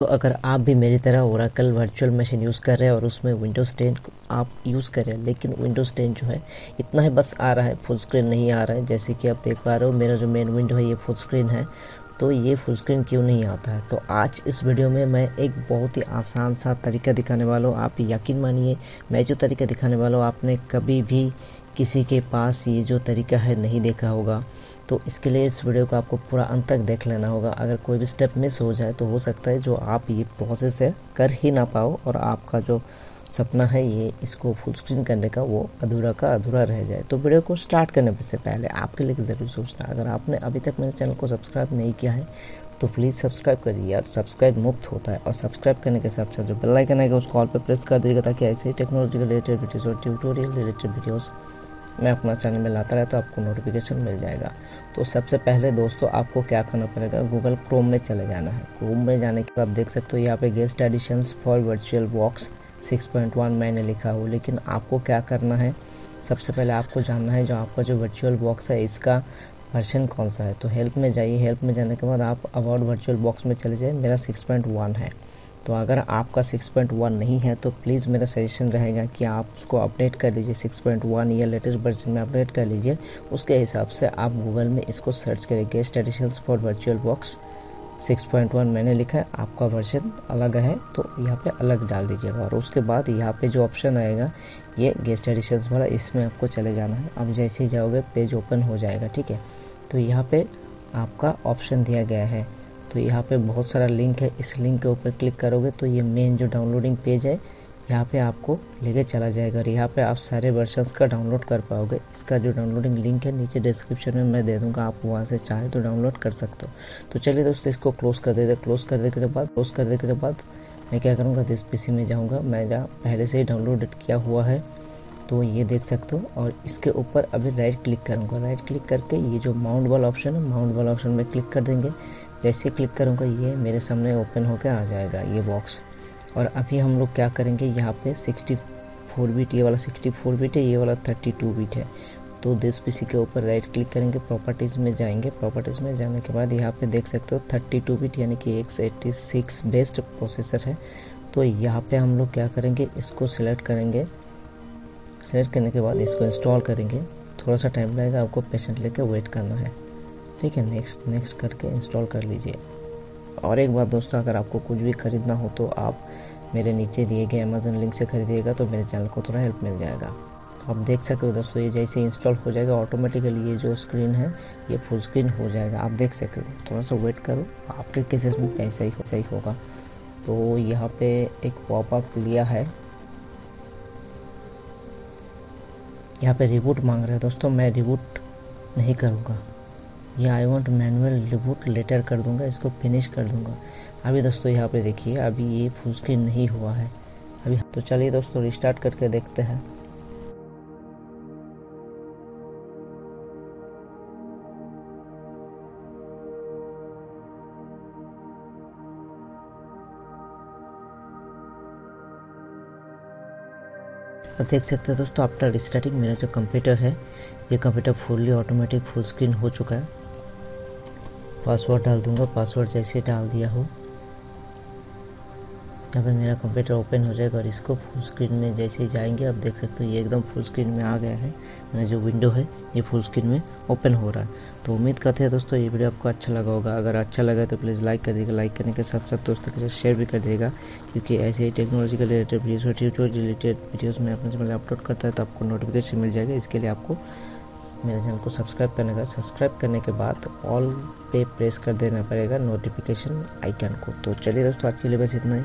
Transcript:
तो अगर आप भी मेरी तरह ओराकल वर्चुअल मशीन यूज़ कर रहे हैं और उसमें विंडोज़ टेन आप यूज़ कर रहे हैं, लेकिन विंडोज़ टेन जो है, इतना ही बस आ रहा है फुल स्क्रीन नहीं आ रहा है। जैसे कि आप देख पा रहे हो, मेरा जो मेन विंडो है, ये फुल स्क्रीन है। तो ये फुल स्क्रीन क्यों नहीं आता? है तो आज इस वीडियो में मैं एक बहुत ही आसान सा तरीका दिखाने वाला हूँ। आप यकीन मानिए, मैं जो तरीका दिखाने वाला हूँ, आपने कभी भी किसी के पास ये जो तरीका है नहीं देखा होगा। तो इसके लिए इस वीडियो को आपको पूरा अंत तक देख लेना होगा। अगर कोई भी स्टेप मिस हो जाए तो हो सकता है जो आप ये प्रोसेस है कर ही ना पाओ और आपका जो सपना है ये, इसको फुल स्क्रीन करने का, वो अधूरा का अधूरा रह जाए। तो वीडियो को स्टार्ट करने से पहले आपके लिए ज़रूर सोचना। अगर आपने अभी तक मेरे चैनल को सब्सक्राइब नहीं किया है तो प्लीज़ सब्सक्राइब करिए यार सब्सक्राइब मुफ़्त होता है। और सब्सक्राइब करने के साथ साथ जो बेल आइकन आएगा उस कॉल पर प्रेस कर दीजिएगा ताकि ऐसे ही टेक्नोलॉजी रिलेटेड वीडियोज़ और ट्यूटोरियल रिलेटेड वीडियोज़ मैं अपना चैनल में लाता रहता तो आपको नोटिफिकेशन मिल जाएगा। तो सबसे पहले दोस्तों, आपको क्या करना पड़ेगा? गूगल क्रोम में चले जाना है। क्रोम में जाने के बाद आप देख सकते हो यहाँ पे guest additions for virtual box 6.1 मैंने लिखा हो लेकिन आपको क्या करना है? सबसे पहले आपको जानना है जो आपका जो वर्चुअल बॉक्स है, इसका वर्जन कौन सा है? तो हेल्प में जाइए। हेल्प में जाने के बाद आप अबाउट वर्चुअल बॉक्स में चले जाए मेरा 6.1 है। तो अगर आपका 6.1 नहीं है तो प्लीज़ मेरा सजेशन रहेगा कि आप उसको अपडेट कर लीजिए। 6.1 या लेटेस्ट वर्जन में अपडेट कर लीजिए। उसके हिसाब से आप गूगल में इसको सर्च करें guest additions for virtual box 6.1 मैंने लिखा है, आपका वर्जन अलग है तो यहाँ पे अलग डाल दीजिएगा। और उसके बाद यहाँ पे जो ऑप्शन आएगा, ये गेस्ट एडिशंस वाला, इसमें आपको चले जाना है। अब जैसे ही जाओगे पेज ओपन हो जाएगा, ठीक है? तो यहाँ पे आपका ऑप्शन दिया गया है। तो यहाँ पे बहुत सारा लिंक है, इस लिंक के ऊपर क्लिक करोगे तो ये मेन जो डाउनलोडिंग पेज है यहाँ पे आपको लेके चला जाएगा और यहाँ पे आप सारे वर्जन्स का डाउनलोड कर पाओगे। इसका जो डाउनलोडिंग लिंक है, नीचे डिस्क्रिप्शन में मैं दे दूँगा, आप वहाँ से चाहे तो डाउनलोड कर सकते हो। तो चलिए दोस्तों, इसको क्लोज कर देते क्लोज कर देने के बाद क्लोज कर देने के बाद मैं क्या करूँगा दिस पी में जाऊँगा मैं जहाँ पहले से ही डाउनलोड किया हुआ है तो ये देख सकते हो। और इसके ऊपर अभी राइट क्लिक करूँगा। राइट क्लिक करके ये जो माउंट वाला ऑप्शन है माउंट वाला ऑप्शन में क्लिक कर देंगे। जैसे क्लिक करूँगा, ये मेरे सामने ओपन होकर आ जाएगा, ये बॉक्स और अभी हम लोग क्या करेंगे, यहाँ पे 64 बीट ये वाला 64 बीट है, ये वाला 32 बीट है। तो दिस पीसी के ऊपर राइट क्लिक करेंगे प्रॉपर्टीज़ में जाएँगे। प्रॉपर्टीज़ में जाने के बाद यहाँ पे देख सकते हो 32 बीट यानी कि सिक्स बेस्ट प्रोसेसर है। तो यहाँ पे हम लोग क्या करेंगे, इसको सिलेक्ट करेंगे। सिलेक्ट करने के बाद इसको इंस्टॉल करेंगे। थोड़ा सा टाइम लगेगा, आपको पेशेंट लेकर वेट करना है। ठीक है नेक्स्ट नेक्स्ट करके इंस्टॉल कर लीजिए। और एक बात दोस्तों, अगर आपको कुछ भी ख़रीदना हो तो आप मेरे नीचे दिए गए अमेजन लिंक से खरीदिएगा तो मेरे चैनल को थोड़ा हेल्प मिल जाएगा। आप देख सकते हो दोस्तों, ये जैसे इंस्टॉल हो जाएगा ऑटोमेटिकली ये जो स्क्रीन है, ये फुल स्क्रीन हो जाएगा। आप देख सकते हो, थोड़ा सा वेट करो, आपके केसेस में ऐसा ही ऐसा ही होगा। तो यहाँ पे एक पॉपअप लिया है। यहाँ पे रिबूट मांग रहे हैं दोस्तों, मैं रिबूट नहीं करूँगा। ये I want manual reboot later कर दूँगा, इसको फिनिश कर दूँगा। अभी दोस्तों यहाँ पे देखिए, अभी ये फुल स्क्रीन नहीं हुआ है। अभी तो चलिए दोस्तों रिस्टार्ट करके देखते हैं। और देख सकते हैं दोस्तों आफ्टर स्टार्टिंग मेरा जो कंप्यूटर है, ये computer fully automatic full screen हो चुका है। पासवर्ड डाल दूँगा पासवर्ड जैसे डाल दिया हो। यहाँ पर मेरा कंप्यूटर ओपन हो जाएगा और इसको फुल स्क्रीन में जैसे ही जाएँगे, आप देख सकते हो ये एकदम फुल स्क्रीन में आ गया है। मेरा जो विंडो है, ये फुल स्क्रीन में ओपन हो रहा है। तो उम्मीद करते हैं दोस्तों, ये वीडियो आपको अच्छा लगा होगा। अगर अच्छा लगा तो प्लीज़ लाइक कर दीजिएगा लाइक करने के साथ साथ दोस्तों के साथ शेयर भी कर दीजिएगा क्योंकि ऐसे ही टेक्नोलॉजी के रिलेटेड वीडियोज़ और ट्यूटोरियल रिलेटेड वीडियोज़ में अपने चैनल अपलोड करता है तो आपको नोटिफिकेशन मिल जाएगा। इसके लिए आपको मेरे चैनल को सब्सक्राइब करने का सब्सक्राइब करने के बाद ऑल पे प्रेस कर देना पड़ेगा नोटिफिकेशन आइकन को। तो चलिए दोस्तों, आज के लिए बस इतना ही।